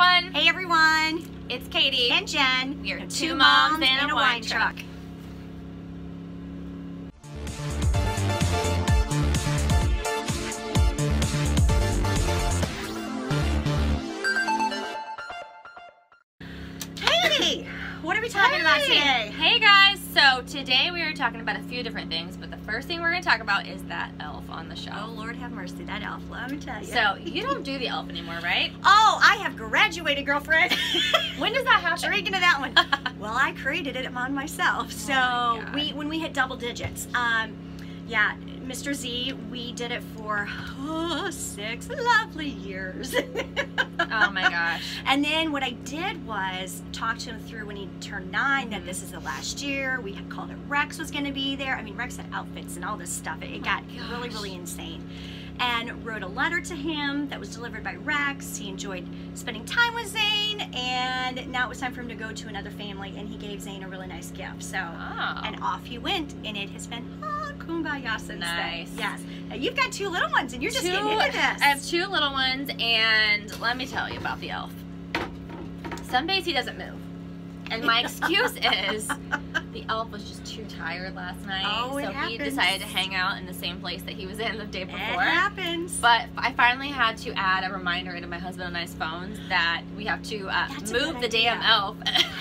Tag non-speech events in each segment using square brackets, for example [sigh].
everyone. Hey everyone, It's Katie. and Jen. We are We're two moms and a wine truck. Katie, what are we talking about today? Hey guys. So today we are talking about a few different things, but the first thing we're going to talk about is that elf on the shelf. Oh. Lord have mercy, that elf. Let me tell you. So you don't do the elf anymore, right? [laughs] oh, I have graduated, girlfriend. [laughs] When does that happen? Drink into that one. [laughs] well, I created it on myself. So Oh my we when we hit double digits. Um, yeah, Mr. Z, we did it for oh, six lovely years. [laughs] Oh my gosh. And then what I did was talk to him through when he turned 9 Mm-hmm. that this is the last year. We had called it Rex was going to be there. I mean, Rex had outfits and all this stuff. It, it got really, really insane. And wrote a letter to him that was delivered by Rex. He enjoyed spending time with Zane, and now it was time for him to go to another family. And he gave Zane a really nice gift. So, Oh. and off he went, and it has been ah, kumbaya since Nice. then. Yes. Now, you've got two little ones, and you're just Two- getting into this. I have two little ones, and let me tell you about the elf. Some days he doesn't move. And my excuse is the elf was just too tired last night. Oh, it so he decided to hang out in the same place that he was in the day it before. happens. But I finally had to add a reminder into my husband and I's phones that we have to uh, move the damn elf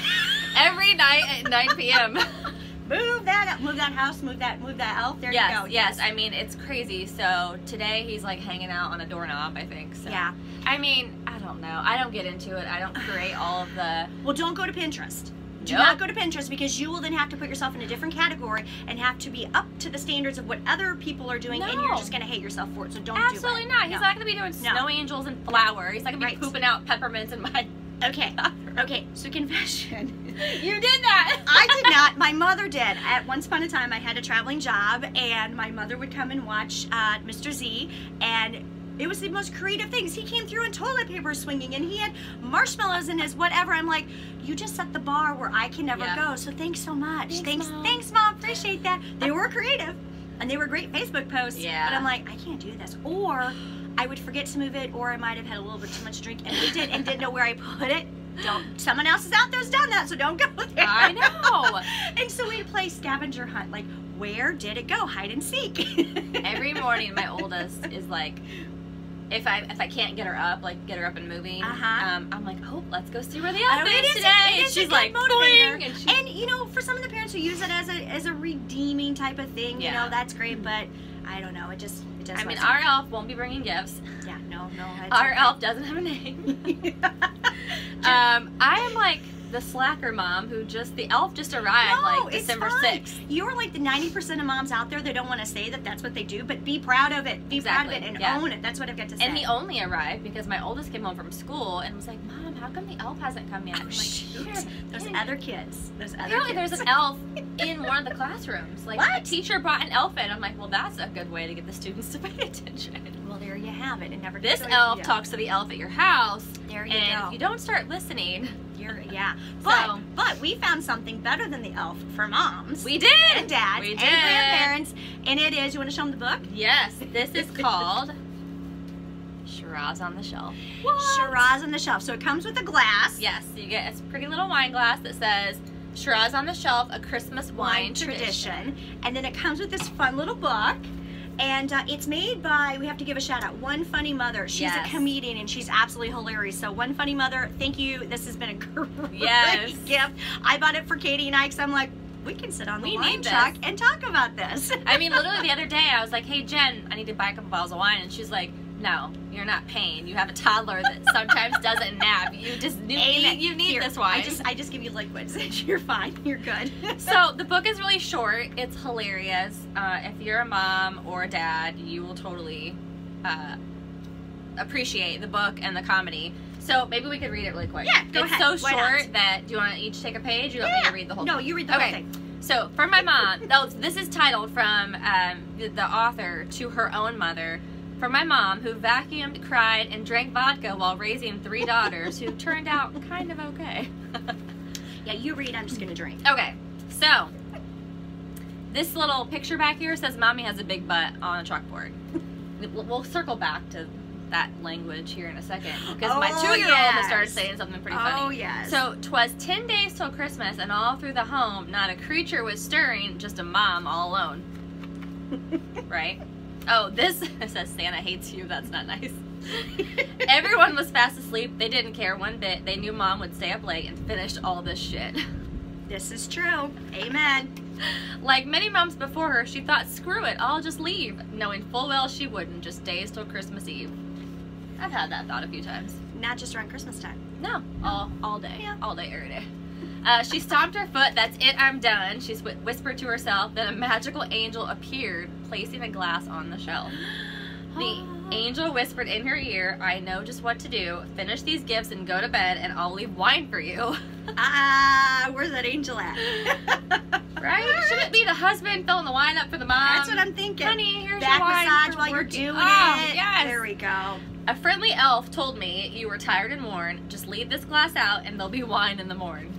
[laughs] every night at 9 p.m. [laughs] Move that up, move that house, move that, move that elf. There yes, you go. yes. I mean, it's crazy. So today he's like hanging out on a doorknob, I think. So. Yeah. I mean, I don't know. I don't get into it. I don't create [sighs] all of the. Well, don't go to Pinterest. Do Nope. not go to Pinterest because you will then have to put yourself in a different category and have to be up to the standards of what other people are doing, and you're just going to hate yourself for it. So don't Absolutely do not. He's No. not going to be doing No. snow angels and flowers. He's not going to be Right. pooping out peppermints in my. Okay. Okay. So confession. [laughs] You did that. [laughs] I did not. My mother did. At once upon a time, I had a traveling job, and my mother would come and watch uh, Mr. Z, and it was the most creative things. He came through in toilet paper swinging, and he had marshmallows in his whatever. I'm like, you just set the bar where I can never Yeah. go. So thanks so much. Thanks, thanks, Mom. thanks, mom. Appreciate that. They were creative, and they were great Facebook posts. Yeah. But I'm like, I can't do this. Or I would forget to move it, or I might have had a little bit too much drink and moved it and didn't know where I put it. Don't. Someone else is out there there's done that, so don't go there. I know. [laughs] and so we'd play scavenger hunt. Like, where did it go? Hide and seek. Every morning, my oldest is like, if I if I can't get her up, like get her up and moving, Uh-huh. um, I'm like, oh, let's go see where the Oh, elf it is today. it and a she's like, motivator. And she- and you know, for some of the parents who use it as a as a redeeming type of thing, you know, that's great. But I don't know. It just it just. I mean, our elf won't be bringing gifts. yeah, no, no. Our okay. elf doesn't have a name. [laughs] [laughs] [laughs] um, I am like the slacker mom who just the elf just arrived No, like December fine. 6th. You're like the 90% of moms out there that don't want to say that that's what they do, but be proud of it. Be proud of Exactly, it and yeah. own it. That's what I've got to say. And he only arrived because my oldest came home from school and was like, "Mom, how come the elf hasn't come yet?" Oh, I'm like, shoot. "You're Those kidding." other kids. Those other Apparently, kids. there's an elf [laughs] in one of the classrooms. Like a teacher brought an elf in. I'm like, well, that's a good way to get the students [laughs] to pay attention. Well, there you have it. It never This elf talks to the elf at your house, There you and go. if you don't start listening, You're, yeah, but So- but we found something better than the elf for moms we did. and dads We and did. grandparents, and it is. You want to show them the book? Yes, this is [laughs] called Shiraz on the Shelf. What? Shiraz on the shelf. So it comes with a glass. Yes, you get a pretty little wine glass that says Shiraz on the Shelf, a Christmas wine, wine tradition. tradition. And then it comes with this fun little book. And uh, it's made by, we have to give a shout out, One Funny Mother. She's Yes. a comedian and she's absolutely hilarious. So, One Funny Mother, thank you. This has been a [laughs] great Yes. gift. I bought it for Katie and I because I'm like, we can sit on the We wine truck and talk about this. I mean, literally [laughs] the other day, I was like, "Hey Jen, I need to buy a couple bottles of wine," and she's like, "No, you're not paying. You have a toddler that sometimes [laughs] doesn't nap. You just you need, you need Here, this wine." I just, I just give you liquids. [laughs] You're fine. You're good. [laughs] so the book is really short. It's hilarious. Uh, if you're a mom or a dad, you will totally uh, appreciate the book and the comedy. So maybe we could read it really quick. Yeah, go it's ahead. so Why not? short that do you want to each take a page? You want me to read the whole? No, thing? you read the Okay. whole thing. So for my mom, this is titled from um, the, the author to her own mother. For my mom, who vacuumed, cried, and drank vodka while raising three daughters who turned out kind of okay. [laughs] Yeah, you read. I'm just gonna drink. okay, so this little picture back here says mommy has a big butt on a chalkboard. We'll, circle back to that language here in a second because my oh, two-year-old has started saying something pretty Oh, funny. yes. So, twas ten days till Christmas, and all through the home, not a creature was stirring, just a mom all alone. [laughs] Right? Oh, this [laughs] says Santa hates you. That's not nice. [laughs] Everyone was fast asleep. They didn't care one bit. They knew mom would stay up late and finish all this shit. This is true. Amen. [laughs] Like many moms before her, she thought, screw it, I'll just leave, knowing full well she wouldn't, just days till Christmas Eve. I've had that thought a few times. Not just around Christmas time. No, all all day, Yeah. all day, every day. Uh, she stomped her foot. That's it. I'm done. She whispered to herself. Then a magical angel appeared, placing a glass on the shelf. The [gasps] angel whispered in her ear, "I know just what to do. Finish these gifts and go to bed, and I'll leave wine for you." [laughs] Ah, where's that angel at? [laughs] [laughs] right? Should it be the husband filling the wine up for the mom? That's what I'm thinking. Honey, here's Back your wine massage while you're doing oh, it. Yes. There we go. A friendly elf told me you were tired and worn. Just leave this glass out, and there'll be wine in the morn.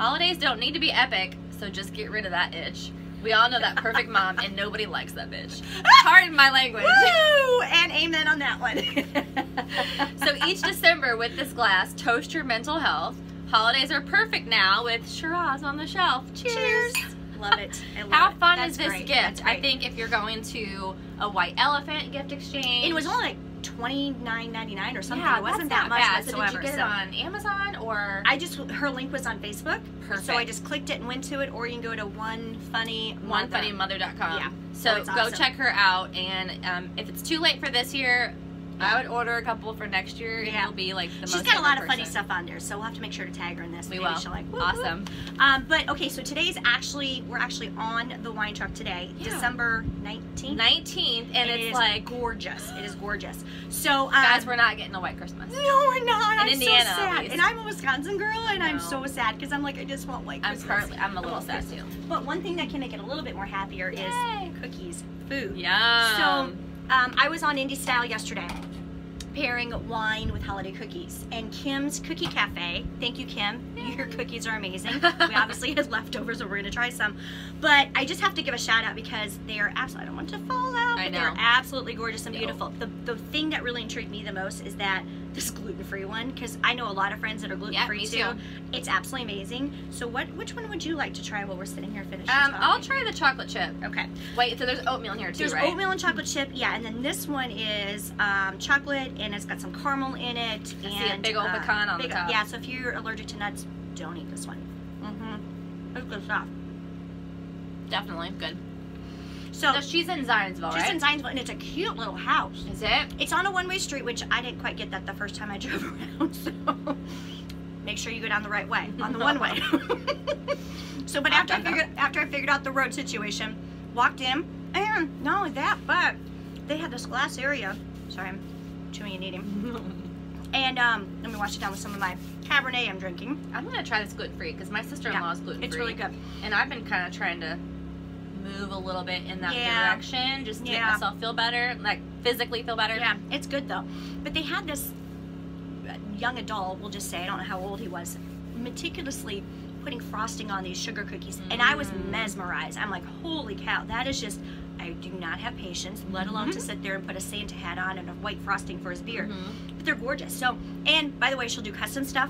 Holidays don't need to be epic, so just get rid of that itch. We all know that perfect mom, and nobody likes that bitch. [laughs] Pardon my language. Woo! And amen on that one. [laughs] So each December with this glass, toast your mental health. Holidays are perfect now with Shiraz on the shelf. Cheers. Cheers. Love it. I love How fun That's is this great. gift? I think if you're going to a white elephant gift exchange. it was only like twenty nine ninety nine or something. yeah, it wasn't that much bad. So did you get so- it on Amazon or? I just her link was on Facebook, Perfect. so I just clicked it and went to it. Or you can go to one funny Mother. onefunnymother.com. Yeah. So Oh, go awesome. check her out, and um, if it's too late for this year, I would order a couple for next year, Yeah. it'll be like the She's most. got a lot of funny stuff on there, so we'll have to make sure to tag her in this. We will. She'll like, whoop, whoop. Awesome. Um, but okay, so today's actually we're actually on the wine truck today, Yeah. December nineteenth. Nineteenth, and, it it's is like, gorgeous. It is gorgeous. So um, guys, we're not getting a white Christmas. No, we're not. In I'm Indiana, so sad. And I'm a Wisconsin girl, and I'm so sad because I'm like, I just want white I'm Christmas. currently, I'm a little sad too. But one thing that can make it a little bit more happier Yay. is cookies, food. Yeah. So um, I was on Indy Style yesterday, pairing wine with holiday cookies. And Kim's Cookie Cafe, thank you, Kim. Your cookies are amazing. [laughs] we obviously had leftovers, so we're gonna try some. But I just have to give a shout out because they are absolutely. I don't want to fall out, but they're absolutely gorgeous and No. beautiful. The the thing that really intrigued me the most is that this gluten free one because I know a lot of friends that are gluten free me too. too. It's absolutely amazing. So what which one would you like to try while we're sitting here finishing? um, I'll try the chocolate chip. Okay. Wait, so there's oatmeal in here too, There's right? oatmeal and chocolate chip, yeah, and then this one is um, chocolate and it's got some caramel in it. I and see a big old pecan on the big- top. Yeah, so if you're allergic to nuts, don't eat this one. Mm-hmm. It's good stuff. Definitely good. So So she's in Zionsville, just right? in Zionsville, and it's a cute little house. Is it? It's on a one-way street, which I didn't quite get that the first time I [laughs] drove around. So make sure you go down the right way on the [laughs] one-way. so, but after I figured after I figured out the road situation, walked in, and not only that, but they had this glass area. Sorry, I'm chewing and eating. [laughs] And um, let me wash it down with some of my Cabernet I'm drinking. I'm gonna try this gluten free because my sister-in-law is gluten free. It's really good. and I've been kind of trying to move a little bit in that Yeah. direction, just to Yeah. make myself feel better, like physically feel better. Yeah, it's good though. But they had this uh, young adult, we'll just say, I don't know how old he was, meticulously putting frosting on these sugar cookies. And I was Mm. mesmerized. I'm like, holy cow, that is just, I do not have patience, let alone to sit there and put a Santa hat on and a white frosting for his beard. Mhm. But they're gorgeous. So, and by the way, she'll do custom stuff.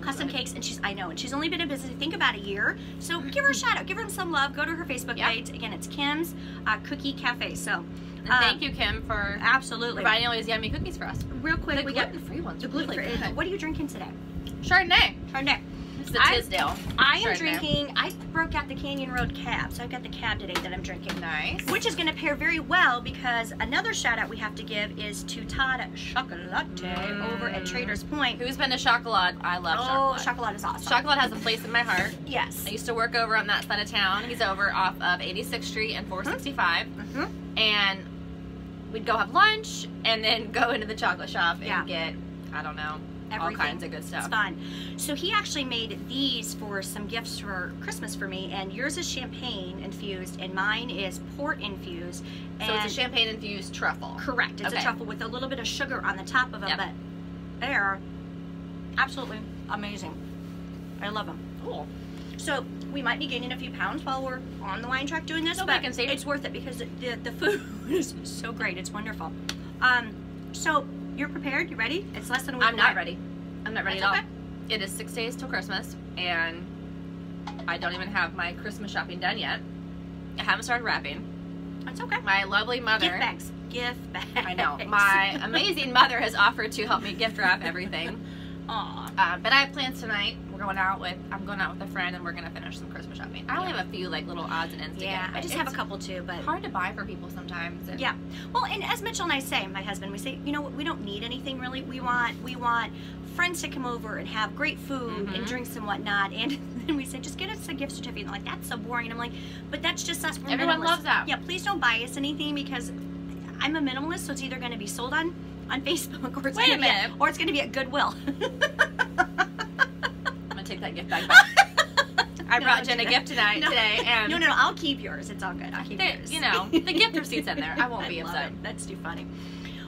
Custom cakes, and she's I know, and she's only been in business I think about a year. So give her a shout out, give her some love. Go to her Facebook Yep. page. Again, it's Kim's uh, Cookie Cafe. So And um, thank you, Kim, for absolutely. providing all these yummy cookies for us. Real quick, the we got gluten-free ones. the gluten free. What are you drinking today? Chardonnay. Chardonnay. The I- Tisdale. I am drinking. I broke out the Canyon Road cab, so I've got the cab today that I'm drinking. Nice. Which is going to pair very well because another shout out we have to give is to Todd Chocolate Mm. over at Traders Point. Who's been to Chocolat? I love oh, Chocolat. chocolate is awesome. Chocolat has a place in my heart. Yes. I used to work over on that side of town. He's over off of 86th Street and 465. Mm -hmm. And we'd go have lunch and then go into the chocolate shop and Yeah. get, I don't know, Everything. all kinds of good stuff. It's fun. So he actually made these for some gifts for Christmas for me, and yours is champagne infused, and mine is port infused. So it's a champagne infused truffle. Correct. It's Okay. a truffle with a little bit of sugar on the top of them, Yep. but they're absolutely amazing. I love them. Cool. So we might be gaining a few pounds while we're on the wine track doing this, No, but we can save- it's worth it because the, the, the food [laughs] is so great. It's wonderful. Um, so you're prepared? You ready? It's less than a week. I'm not ready. I'm not ready That's at all. It is six days till Christmas, and I don't even have my Christmas shopping done yet. I haven't started wrapping. That's okay. My lovely mother. Gift bags. Gift bags. I know. My amazing mother has offered to help me gift wrap everything. [laughs] Aw. Uh, but I have plans tonight. Going out with. I'm going out with a friend, and we're gonna finish some Christmas shopping. I only Yeah. have a few like little odds and ends to Yeah, get. I just have a couple too, but Hard to buy for people sometimes. and- Yeah. Well, and as Mitchell and I say, my husband, we say, you know, what, we don't need anything really. We want we want friends to come over and have great food and Mhm. drinks and whatnot. And [laughs] then we say just get us a gift certificate. And like, that's so boring. And I'm like, but that's just us. We're Everyone minimalists. loves that. Yeah. Please don't buy us anything because I'm a minimalist, so it's either going to be sold on on [laughs] Facebook or it's Wait gonna be at- or it's going to be at Goodwill. [laughs] bag back. I [laughs] No, brought Jen a gift tonight No. today, [laughs] and no, no, no, I'll keep yours. It's all good. I'll keep yours. you know, the gift receipt's in there. I won't [laughs] be upset. it. That's too funny.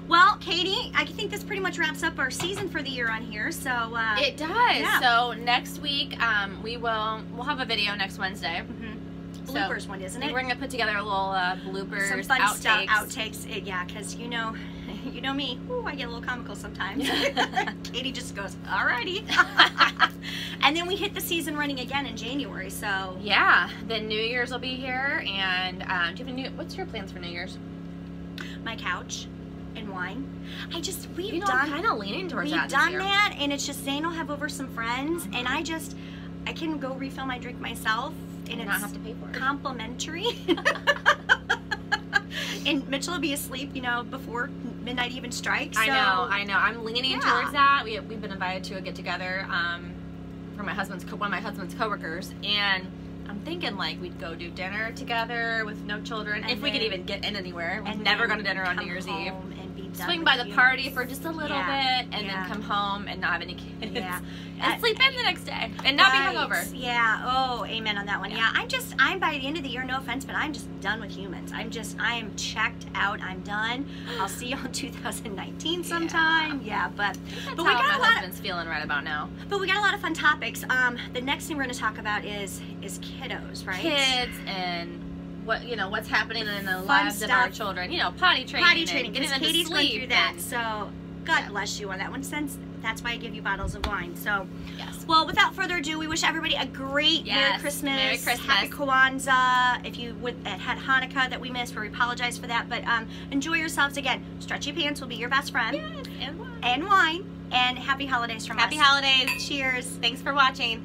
Well, Katie, I think this pretty much wraps up our season for the year on here. So, uh, It does. Yeah. So next week, um, we will we'll have a video next Wednesday. mhm. So, bloopers one, I isn't it? we're gonna put together a little uh, bloopers, Some fun outtakes. stuff, outtakes. It, yeah, because you know, [laughs] you know me. Ooh, I get a little comical sometimes. [laughs] [laughs] Katie just goes, "Alrighty," and then we hit the season running again in January. So, Yeah. Then New Year's will be here, and um, do you have a new? What's your plans for New Year's? my couch and wine. I just we've You know, done kind of leaning towards we've that this done that, and it's just Zane will have over some friends, Mhm. and I just I can go refill my drink myself, and and it's not have to pay for it. complimentary. and Mitchell will be asleep, you know, before midnight even strikes. I know, I know. I'm leaning Yeah. towards that. We, we've been invited to a get together um, for my husband's co- one of my husband's coworkers, and I'm thinking like we'd go do dinner together with no children, And if we could even get in anywhere. We've and never then gone to dinner on New Year's Eve. And be done Swing by the humans. party for just a little Yeah, bit, and yeah. then come home and not have any kids. Yeah. and sleep in the next day, and not Right. be hungover. Yeah. Oh, amen on that one. Yeah. Yeah. I'm just, I'm by the end of the year, no offense, but I'm just done with humans. I'm just, I am checked out. I'm done. I'll see you on [gasps] 2019 sometime. Yeah. but, but we got my a lot of, husband's feeling right about now. but we got a lot of fun topics. Um, the next thing we're going to talk about is, is kiddos, right? Kids and what you know what's happening in the Fun lives of our children. You know, potty training, Potty and training. getting them Katie's sleep. through that. and- So, God Yeah. bless you on that one. Since that's why I give you bottles of wine. So, yes. Well, without further ado, we wish everybody a great Merry Christmas, Merry Christmas. Happy Kwanzaa. If you would, uh, had Hanukkah that we missed, we apologize for that. But um, enjoy yourselves again. Stretchy pants will be your best friend, Yes, and wine. and wine. And happy holidays from Happy us. holidays. Cheers. Thanks for watching.